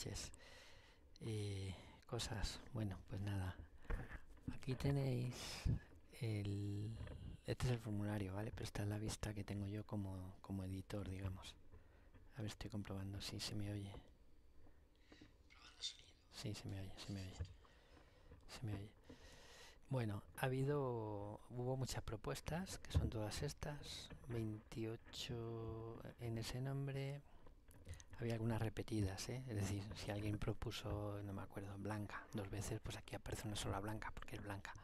noches. Eh, cosas, bueno, pues nada. Aquí tenéis el... Este es el formulario, ¿vale? Pero esta es la vista que tengo yo como, como editor, digamos. A ver, estoy comprobando si se me oye. Sí, se me oye, se me oye. Se me oye. Bueno, ha habido, hubo muchas propuestas, que son todas estas, 28 en ese nombre, había algunas repetidas, ¿eh? es decir, si alguien propuso, no me acuerdo, blanca dos veces, pues aquí aparece una sola blanca, porque es blanca.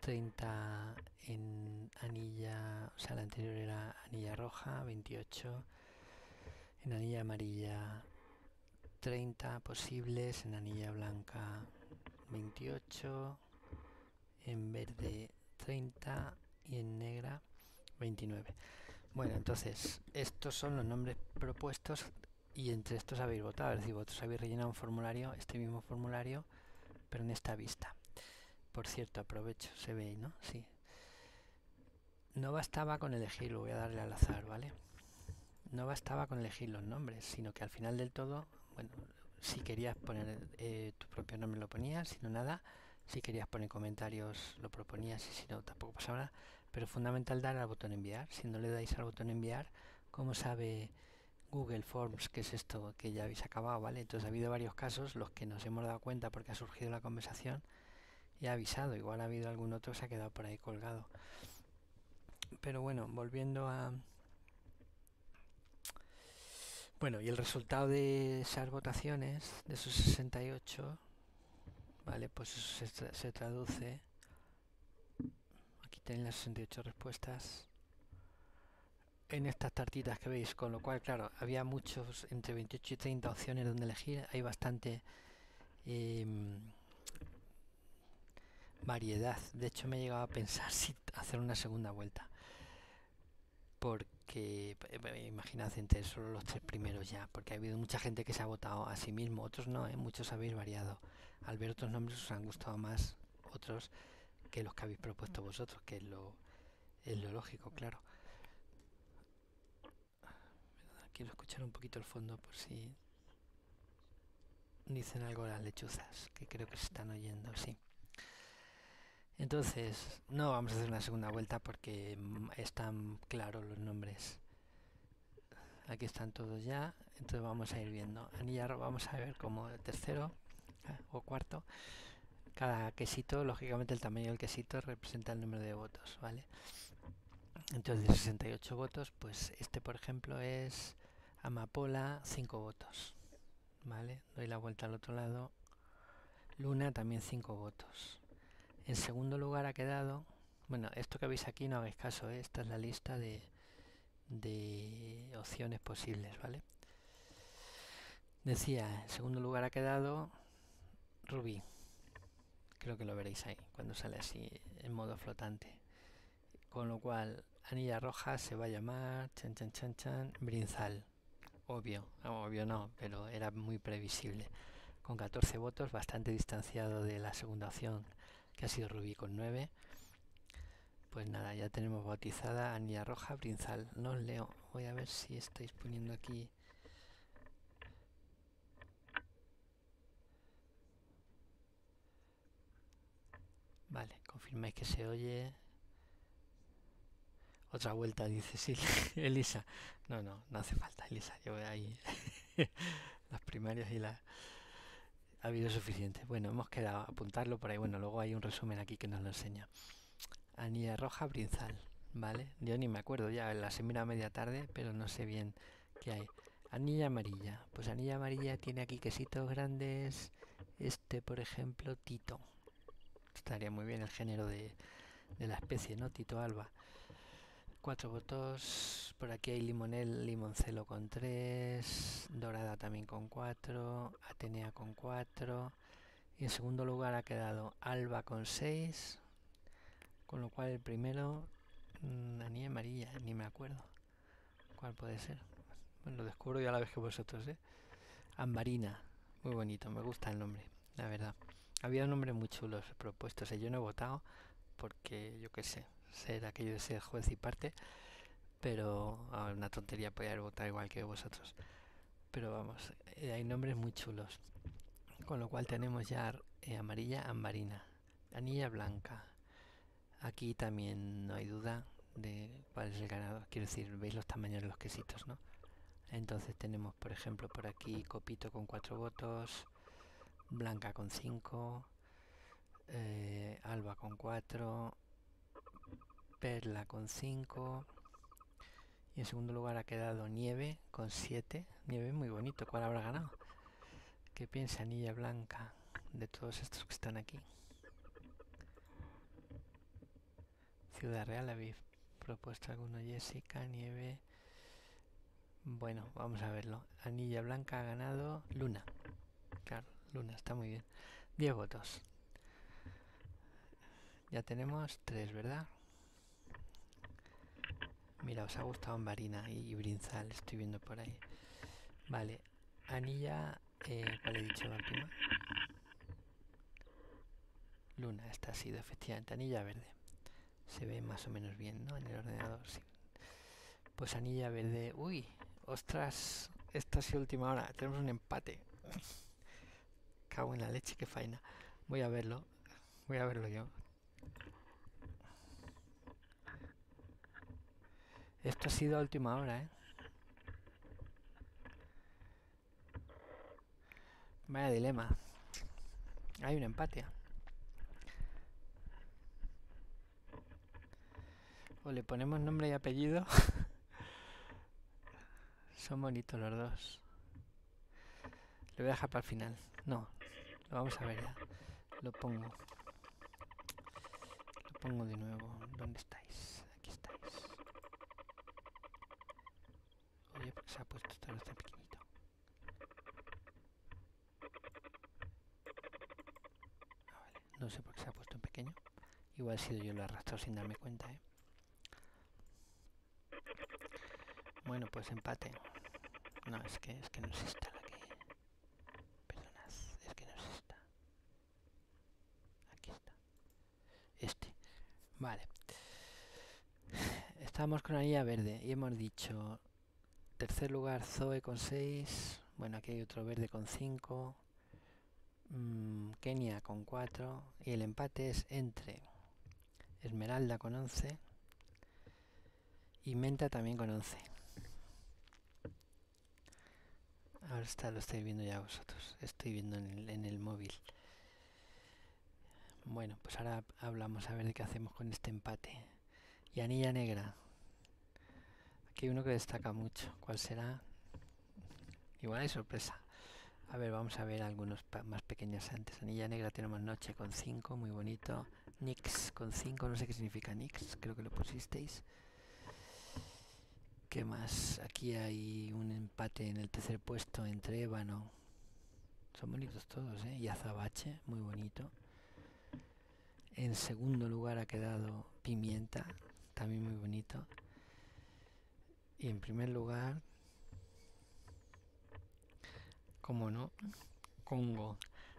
30 en anilla, o sea, la anterior era anilla roja, 28 en anilla amarilla, 30 posibles en anilla blanca, 28 en verde 30 y en negra 29 bueno entonces estos son los nombres propuestos y entre estos habéis votado. Es decir vosotros habéis rellenado un formulario este mismo formulario pero en esta vista. Por cierto aprovecho se ve no sí. No bastaba con elegirlo voy a darle al azar vale no bastaba con elegir los nombres sino que al final del todo bueno si querías poner eh, tu propio nombre lo ponías, si no nada, si querías poner comentarios lo proponías y si no tampoco pasaba nada, pero fundamental dar al botón enviar, si no le dais al botón enviar, como sabe Google Forms que es esto que ya habéis acabado, ¿vale? Entonces ha habido varios casos, los que nos hemos dado cuenta porque ha surgido la conversación y ha avisado, igual ha habido algún otro que se ha quedado por ahí colgado. Pero bueno, volviendo a, bueno, y el resultado de esas votaciones, de esos 68, vale, pues eso se, traduce. Tenéis las 68 respuestas en estas tartitas que veis, con lo cual, claro, había muchos, entre 28 y 30 opciones donde elegir, hay bastante em, variedad. De hecho, me he llegado a pensar si hacer una segunda vuelta porque eh, imaginad entre solo los tres primeros ya, porque ha habido mucha gente que se ha votado a sí mismo, otros no, ¿eh? muchos habéis variado. Al ver otros nombres os han gustado más otros que los que habéis propuesto vosotros, que es lo, es lo lógico, claro. Quiero escuchar un poquito el fondo por si dicen algo las lechuzas, que creo que se están oyendo, sí. Entonces, no vamos a hacer una segunda vuelta porque están claros los nombres. Aquí están todos ya, entonces vamos a ir viendo. Anillar vamos a ver como tercero ah, o cuarto. Cada quesito, lógicamente el tamaño del quesito representa el número de votos, ¿vale? Entonces de 68 votos, pues este por ejemplo es Amapola, 5 votos. ¿Vale? Doy la vuelta al otro lado. Luna también 5 votos. En segundo lugar ha quedado, bueno, esto que veis aquí no hagáis caso, ¿eh? esta es la lista de, de opciones posibles, ¿vale? Decía, en segundo lugar ha quedado Rubí. Creo que lo veréis ahí, cuando sale así en modo flotante. Con lo cual, anilla roja se va a llamar, chan chan chan chan, brinzal. Obvio, obvio no, pero era muy previsible. Con 14 votos, bastante distanciado de la segunda opción, que ha sido Rubí con 9. Pues nada, ya tenemos bautizada Anilla Roja Brinzal. No os leo. Voy a ver si estáis poniendo aquí. Vale, confirmáis que se oye. Otra vuelta, dice sí, Elisa. No, no, no hace falta, Elisa. Yo voy ahí. las primarias y las ha habido suficiente. Bueno, hemos quedado a apuntarlo por ahí. Bueno, luego hay un resumen aquí que nos lo enseña. Anilla roja, brinzal. ¿Vale? Yo ni me acuerdo ya, la se mira a media tarde, pero no sé bien qué hay. Anilla amarilla. Pues anilla amarilla tiene aquí quesitos grandes. Este, por ejemplo, Tito. Estaría muy bien el género de, la especie, ¿no? Tito alba. Cuatro votos. Por aquí hay limonel, limoncelo con tres. Dorada también con cuatro. Atenea con cuatro. Y en segundo lugar ha quedado Alba con seis. Con lo cual el primero, mmm, anilla amarilla, ni me acuerdo. ¿Cuál puede ser? Bueno, lo descubro yo a la vez que vosotros, ¿eh? Ambarina. Muy bonito, me gusta el nombre, la verdad. Había nombres muy chulos propuestos. Yo no he votado porque, yo qué sé, ser aquello de ser juez y parte, pero una tontería podía haber votado igual que vosotros. pero vamos, eh, hay nombres muy chulos. Con lo cual tenemos ya eh, amarilla, ambarina, anilla blanca. Aquí también no hay duda de cuál es el ganador. Quiero decir, veis los tamaños de los quesitos, ¿no? Entonces tenemos, por ejemplo, por aquí copito con cuatro votos, blanca con cinco, eh, alba con cuatro, perla con cinco, y en segundo lugar ha quedado nieve con siete. Nieve muy bonito, ¿cuál habrá ganado? ¿Qué piensa Anilla Blanca de todos estos que están aquí? Ciudad Real, habéis propuesto alguno, Jessica, Nieve. Bueno, vamos a verlo. Anilla Blanca ha ganado Luna. Claro, Luna, está muy bien. 10 votos. Ya tenemos tres, ¿verdad? Mira, os ha gustado Marina y Brinzal, estoy viendo por ahí. Vale, Anilla eh, ¿Cuál he dicho la última? Luna, esta ha sido efectivamente anilla verde. Se ve más o menos bien, ¿no? En el ordenador, sí. Pues anilla verde. Uy, ostras, esta ha sido última hora. Tenemos un empate. Cago en la leche, qué faena. Voy a verlo. Voy a verlo yo. Esto ha sido a última hora, ¿eh? Vaya dilema. Hay un empate. O le ponemos nombre y apellido. Son bonitos los dos. Lo voy a dejar para el final. No, vamos a ver ya. Lo pongo. Lo pongo de nuevo. ¿Dónde estáis? Aquí estáis. Oye, se ha puesto esta vez pequeño. No sé por qué se ha puesto en pequeño. Igual ha sido yo lo arrastrado sin darme cuenta, ¿eh? Bueno, pues empate. No, es que, es que no es esta la que... Perdonad, es que no es esta. Aquí está. Este. Vale. Estamos con anilla verde y hemos dicho... Tercer lugar Zoe con 6. Bueno, aquí hay otro verde con 5. Mm, Kenia con 4 y el empate es entre Esmeralda con 11 y Menta también con 11. Ahora está, lo estáis viendo ya vosotros. Estoy viendo en el, en el móvil. Bueno, pues ahora hablamos a ver de qué hacemos con este empate. Y anilla negra. Aquí hay uno que destaca mucho. ¿Cuál será? Igual hay sorpresa. A ver, vamos a ver algunos más pequeños antes. Anilla negra tenemos noche con 5, muy bonito. Nix con 5, no sé qué significa Nix, creo que lo pusisteis. ¿Qué más? Aquí hay un empate en el tercer puesto entre Ébano. Son bonitos todos, ¿eh? Y Azabache, muy bonito. En segundo lugar ha quedado Pimienta, también muy bonito. Y en primer lugar ¿Cómo no? Congo.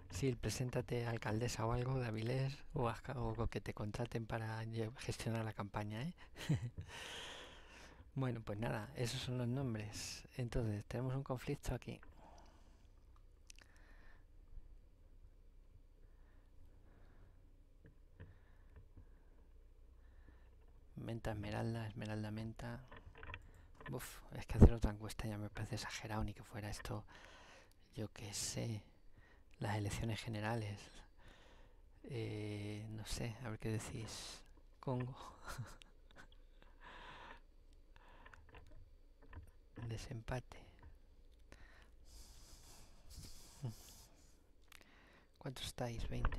Sí, preséntate alcaldesa o algo de Avilés o, o que te contraten para gestionar la campaña, ¿eh? bueno, pues nada, esos son los nombres. Entonces, tenemos un conflicto aquí. Menta esmeralda, esmeralda menta. Uf, es que hacer otra encuesta ya me parece exagerado ni que fuera esto yo qué sé, las elecciones generales, eh, no sé, a ver qué decís, Congo. Desempate. ¿Cuántos estáis? 20.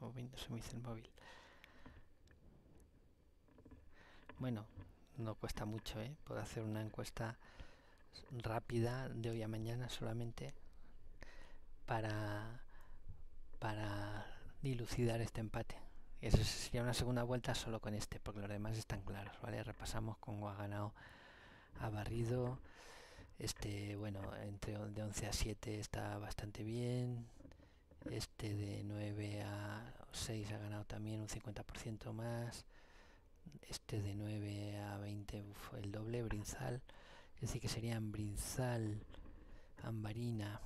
O 20 se me dice el móvil. Bueno, no cuesta mucho, ¿eh? Puedo hacer una encuesta rápida de hoy a mañana solamente para, para dilucidar este empate. Eso sería una segunda vuelta solo con este, porque los demás están claros, ¿vale? Repasamos con ha ganado, ha barrido. Este, bueno, entre de 11 a 7 está bastante bien. Este de 9 a 6 ha ganado también un 50% más. Este de 9 a 20 el doble, Brinzal. Es decir, que serían Brinzal, Ambarina,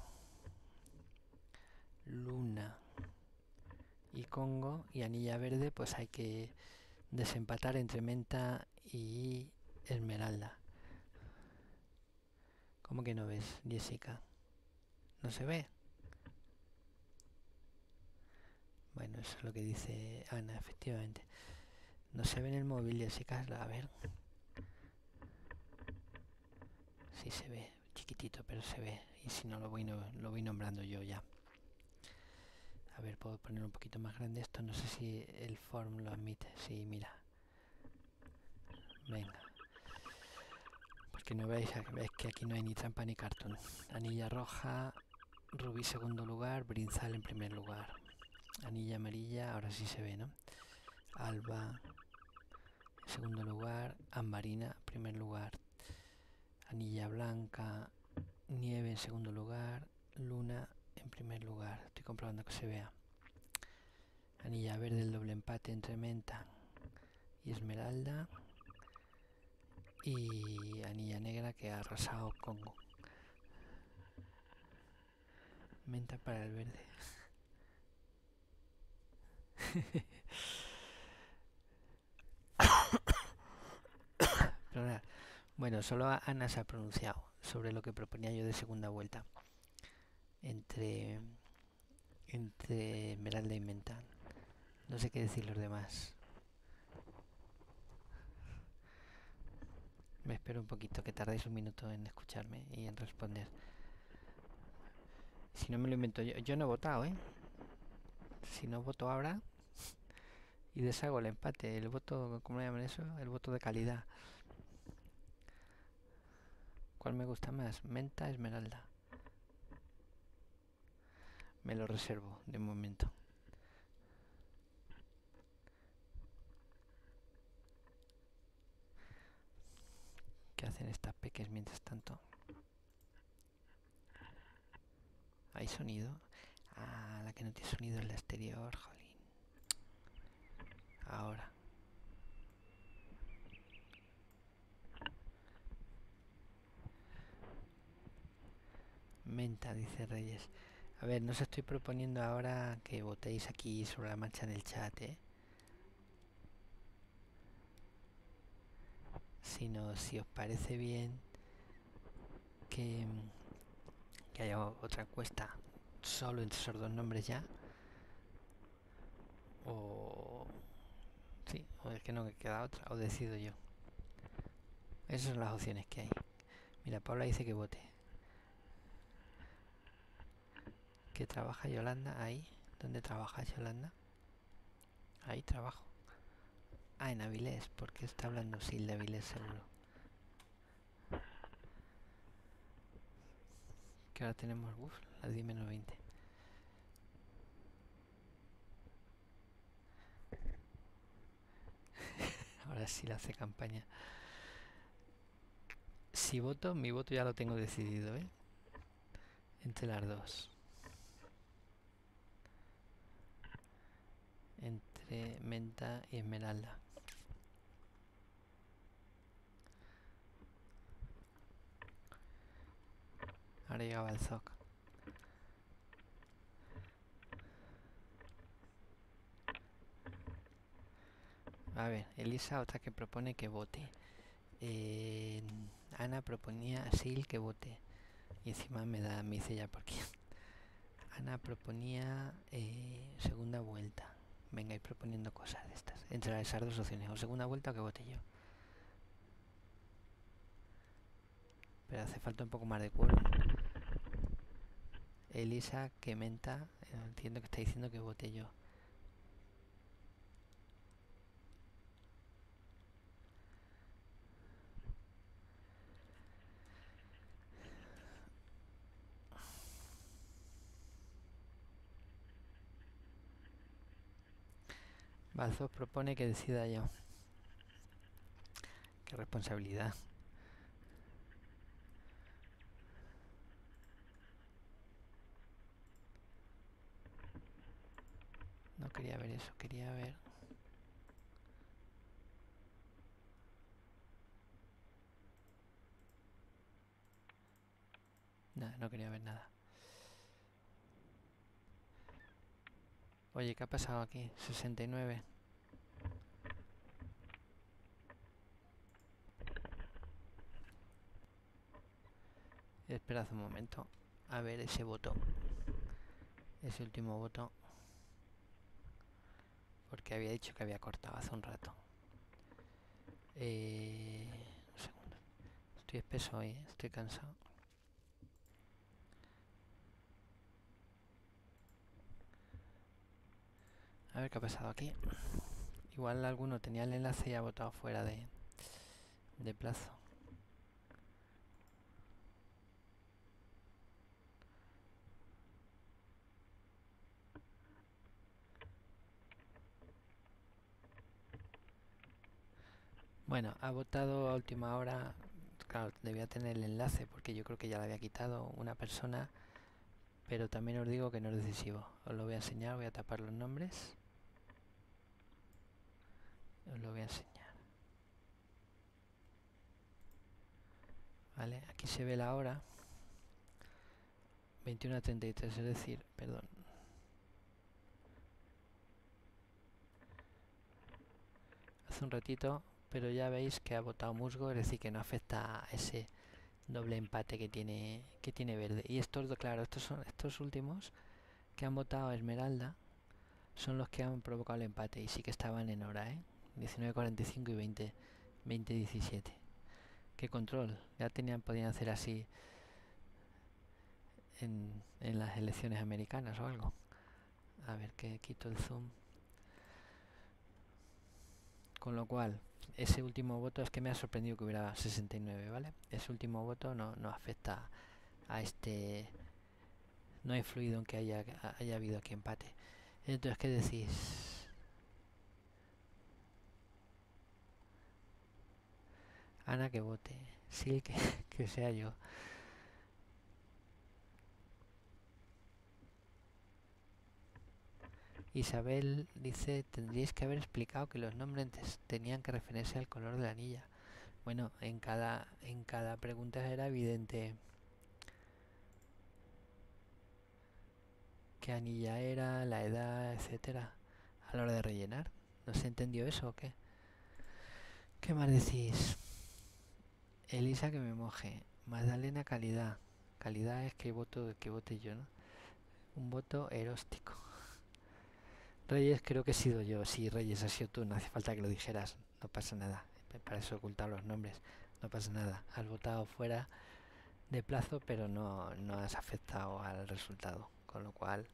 Luna y Congo y anilla verde pues hay que desempatar entre menta y esmeralda. ¿Cómo que no ves, Jessica? ¿No se ve? Bueno, eso es lo que dice Ana, efectivamente. No se ve en el móvil, Jessica. A ver. Sí se ve, chiquitito, pero se ve. Y si no, lo voy, lo voy nombrando yo ya. A ver, puedo poner un poquito más grande esto. No sé si el form lo admite. Sí, mira. Venga. Porque no veis, veis que aquí no hay ni trampa ni cartón. Anilla roja, rubí segundo lugar, brinzal en primer lugar. Anilla amarilla, ahora sí se ve, ¿no? Alba, segundo lugar. Ambarina, primer lugar. Anilla blanca, nieve en segundo lugar. Luna en primer lugar. Estoy comprobando que se vea. Anilla verde, el doble empate entre menta y esmeralda. Y anilla negra que ha arrasado Congo. Menta para el verde. bueno, solo Ana se ha pronunciado sobre lo que proponía yo de segunda vuelta entre entre Esmeralda y Menta. No sé qué decir los demás. Me espero un poquito, que tardéis un minuto en escucharme y en responder. Si no me lo invento yo, yo no he votado, ¿eh? Si no voto ahora y deshago el empate, el voto, ¿cómo llaman eso? El voto de calidad. ¿Cuál me gusta más? Menta, esmeralda. Me lo reservo de momento. ¿Qué hacen estas peques mientras tanto? ¿Hay sonido? Ah, la que no tiene sonido es la exterior, jolín. Ahora. Menta, dice Reyes. A ver, no os estoy proponiendo ahora que votéis aquí sobre la marcha en el chat, ¿eh? Sino si os parece bien que, que haya otra encuesta solo entre esos dos nombres ya. O... Sí, o es que no queda otra, o decido yo. Esas son las opciones que hay. Mira, Paula dice que vote. Que trabaja Yolanda ahí. ¿Dónde trabaja Yolanda? Ahí trabajo. Ah, en Avilés, porque está hablando Sil de Avilés seguro. Que ahora tenemos, uff, las 10 menos 20. ahora sí la hace campaña. Si voto, mi voto ya lo tengo decidido, ¿eh? Entre las dos. Menta y esmeralda. Ahora llegaba el zoc. A ver, Elisa otra que propone que vote. Eh, Ana proponía Sil que vote. Y encima me da, me dice ya por qué. Ana proponía eh, segunda vuelta vengáis proponiendo cosas de estas. Entre esas dos opciones, o segunda vuelta o que vote yo. Pero hace falta un poco más de cuero. Elisa que menta, entiendo que está diciendo que vote yo. Balzos propone que decida yo. Qué responsabilidad. No quería ver eso, quería ver... Nada, no quería ver nada. Oye, ¿qué ha pasado aquí? 69. Esperad un momento. A ver ese voto. Ese último voto. Porque había dicho que había cortado hace un rato. Eh, un segundo. Estoy espeso hoy, ¿eh? estoy cansado. A ver qué ha pasado aquí. Igual alguno tenía el enlace y ha votado fuera de, de plazo. Bueno, ha votado a última hora. Claro, debía tener el enlace porque yo creo que ya lo había quitado una persona. Pero también os digo que no es decisivo. Os lo voy a enseñar, voy a tapar los nombres. Os lo voy a enseñar. Vale, aquí se ve la hora. 21 a 33, es decir, perdón. Hace un ratito pero ya veis que ha votado musgo, es decir, que no afecta a ese doble empate que tiene que tiene verde. Y estos, claro, estos son estos últimos que han votado Esmeralda son los que han provocado el empate y sí que estaban en hora, ¿eh? 19.45 y 20 20.17. Qué control. Ya tenían podían hacer así en, en las elecciones americanas o algo. A ver que quito el zoom. Con lo cual, ese último voto es que me ha sorprendido que hubiera 69, ¿vale? Ese último voto no, no afecta a este... No ha influido en que haya, haya habido aquí empate. Entonces, ¿qué decís? Ana que vote. Sí, que, que sea yo. Isabel dice, tendríais que haber explicado que los nombres tenían que referirse al color de la anilla. Bueno, en cada, en cada pregunta era evidente qué anilla era, la edad, etcétera, a la hora de rellenar. ¿No se entendió eso o qué? ¿Qué más decís? Elisa que me moje. Magdalena calidad. Calidad es que voto que vote yo, ¿no? Un voto eróstico. Reyes creo que he sido yo. Sí, Reyes, ha sido tú. No hace falta que lo dijeras. No pasa nada. Para eso ocultar los nombres. No pasa nada. Has votado fuera de plazo, pero no, no has afectado al resultado. Con lo cual,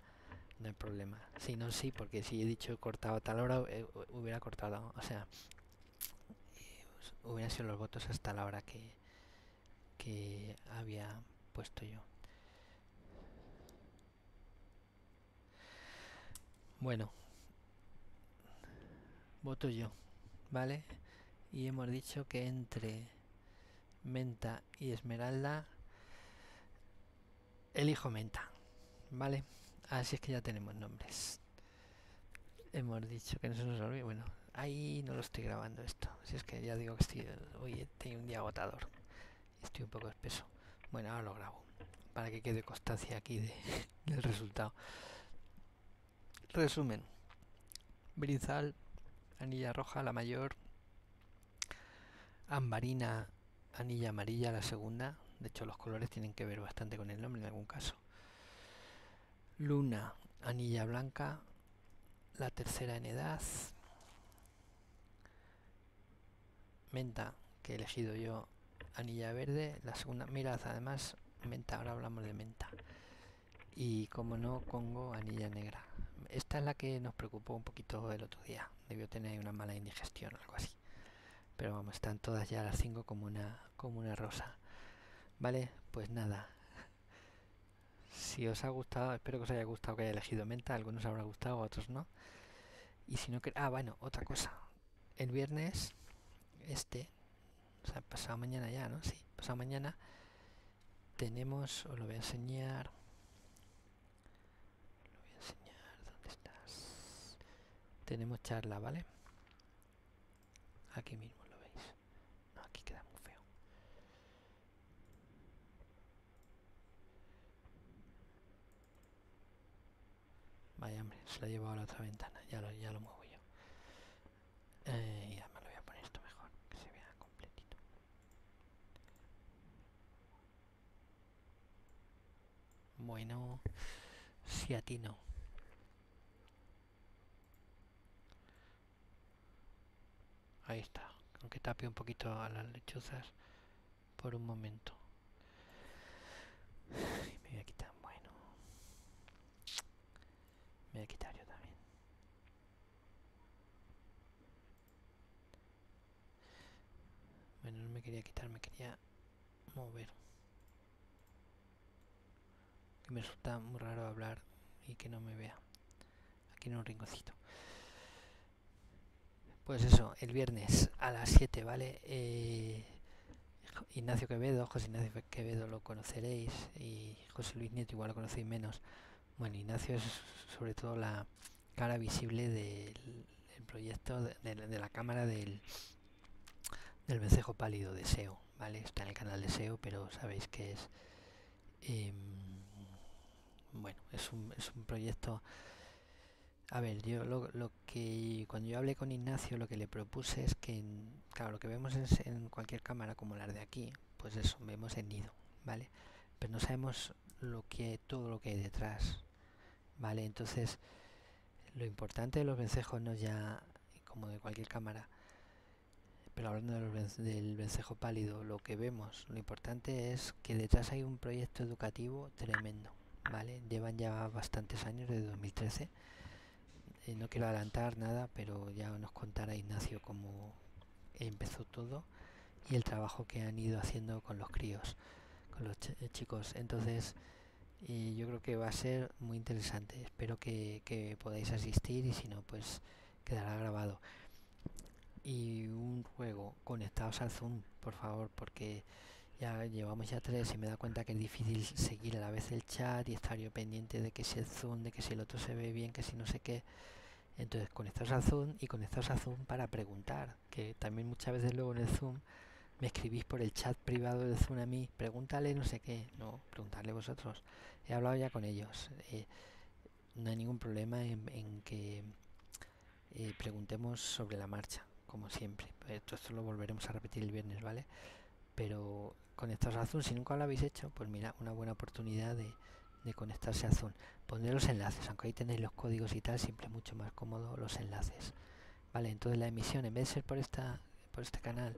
no hay problema. Si no, sí, porque si he dicho cortado a tal hora, eh, hubiera cortado. O sea, hubieran sido los votos hasta la hora que, que había puesto yo. Bueno, voto yo, ¿vale? Y hemos dicho que entre menta y esmeralda elijo menta, ¿vale? Así es que ya tenemos nombres. Hemos dicho que no se nos olvide, bueno, ahí no lo estoy grabando esto, si es que ya digo que estoy, hoy tengo un día agotador, estoy un poco espeso. Bueno, ahora lo grabo, para que quede constancia aquí de, del resultado. Resumen. Brizal anilla roja, la mayor. Ambarina, anilla amarilla, la segunda. De hecho, los colores tienen que ver bastante con el nombre en algún caso. Luna, anilla blanca, la tercera en edad. Menta, que he elegido yo, anilla verde, la segunda. Mirad, además, menta, ahora hablamos de menta. Y como no, Congo, anilla negra. Esta es la que nos preocupó un poquito el otro día. Debió tener una mala indigestión o algo así. Pero vamos, están todas ya las cinco como una, como una rosa. Vale, pues nada. Si os ha gustado, espero que os haya gustado que haya elegido menta. algunos habrá gustado, otros no. Y si no que... Ah, bueno, otra cosa. El viernes, este, o pasado mañana ya, ¿no? Sí, pasado mañana tenemos, os lo voy a enseñar. Lo voy a enseñar, ¿dónde estás? Tenemos charla, ¿vale? Aquí mismo lo veis. No, aquí queda muy feo. Vaya hombre, se la he llevado a la otra ventana, ya lo, ya lo muevo yo. Eh, Bueno, si a ti no. Ahí está. Aunque tape un poquito a las lechuzas por un momento. Me voy a quitar, bueno. Me voy a quitar yo también. Bueno, no me quería quitar, me quería mover. Que me resulta muy raro hablar y que no me vea. Aquí en un rinconcito. Pues eso, el viernes a las 7, ¿vale? Eh, Ignacio Quevedo, José Ignacio Quevedo lo conoceréis y José Luis Nieto igual lo conocéis menos. Bueno, Ignacio es sobre todo la cara visible del, proyecto de, la cámara del, del vencejo pálido de SEO, ¿vale? Está en el canal de SEO, pero sabéis que es... Em, bueno, es un, es un proyecto a ver, yo lo, lo, que cuando yo hablé con Ignacio lo que le propuse es que, claro, lo que vemos es en cualquier cámara como la de aquí, pues eso, vemos el nido, ¿vale? Pero no sabemos lo que todo lo que hay detrás, ¿vale? Entonces, lo importante de los vencejos no ya como de cualquier cámara, pero hablando del vencejo pálido, lo que vemos, lo importante es que detrás hay un proyecto educativo tremendo, ¿vale? Llevan ya bastantes años, desde 2013 eh, no quiero adelantar nada, pero ya nos contará Ignacio cómo empezó todo y el trabajo que han ido haciendo con los críos, con los eh, chicos. Entonces, y yo creo que va a ser muy interesante. Espero que, que podáis asistir y si no, pues quedará grabado. Y un juego, conectados al Zoom, por favor, porque llevamos ya tres y me da cuenta que es difícil seguir a la vez el chat y estar yo pendiente de que si el zoom, de que si el otro se ve bien, que si no sé qué. Entonces conectaos al zoom y conectaos al zoom para preguntar, que también muchas veces luego en el zoom me escribís por el chat privado del zoom a mí, pregúntale no sé qué, no, preguntarle vosotros. He hablado ya con ellos. Eh, no hay ningún problema en, que eh, preguntemos sobre la marcha, como siempre. Esto, esto lo volveremos a repetir el viernes, ¿vale? Pero conectaos a Zoom. Si nunca lo habéis hecho, pues mira, una buena oportunidad de, conectarse a Zoom. Pondré los enlaces, aunque ahí tenéis los códigos y tal, siempre mucho más cómodo los enlaces. Vale, entonces la emisión, en vez de ser por esta por este canal,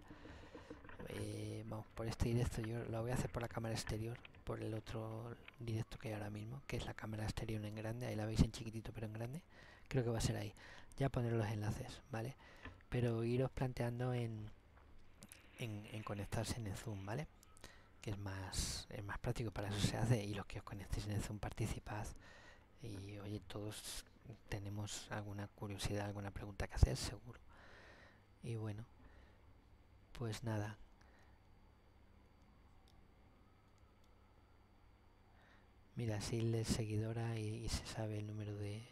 eh, vamos, por este directo, yo lo voy a hacer por la cámara exterior, por el otro directo que hay ahora mismo, que es la cámara exterior en grande, ahí la veis en chiquitito pero en grande, creo que va a ser ahí. Ya pondré los enlaces, ¿vale? Pero iros planteando en, en conectarse en el Zoom, ¿vale? Es más, es más práctico, para eso se hace y los que os conectéis en el Zoom participad y oye, todos tenemos alguna curiosidad, alguna pregunta que hacer, seguro. Y bueno, pues nada. Mira, si es seguidora y, se sabe el número de,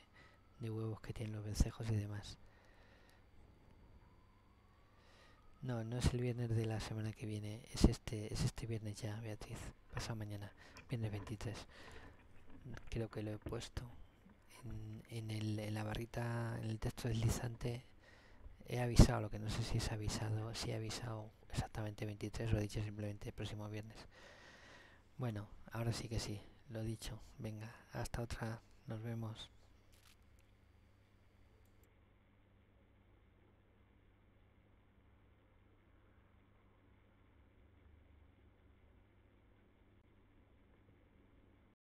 de huevos que tienen los vencejos y demás. No, no es el viernes de la semana que viene, es este, es este viernes ya, Beatriz, pasado mañana, viernes 23. Creo que lo he puesto en, el, en la barrita, en el texto deslizante. He avisado, lo que no sé si es avisado, si he avisado exactamente 23 o he dicho simplemente el próximo viernes. Bueno, ahora sí que sí, lo dicho. Venga, hasta otra, nos vemos.